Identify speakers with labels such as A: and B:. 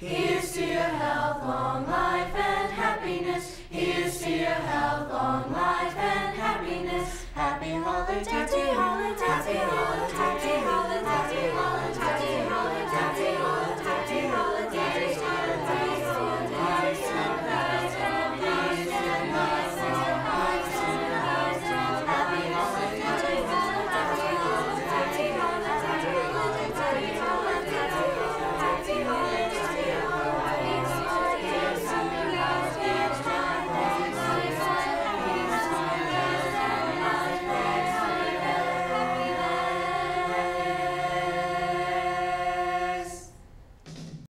A: Here's to your health, long life, and happiness. Here's to your health, long life, and happiness. Happy holiday! happy holiday.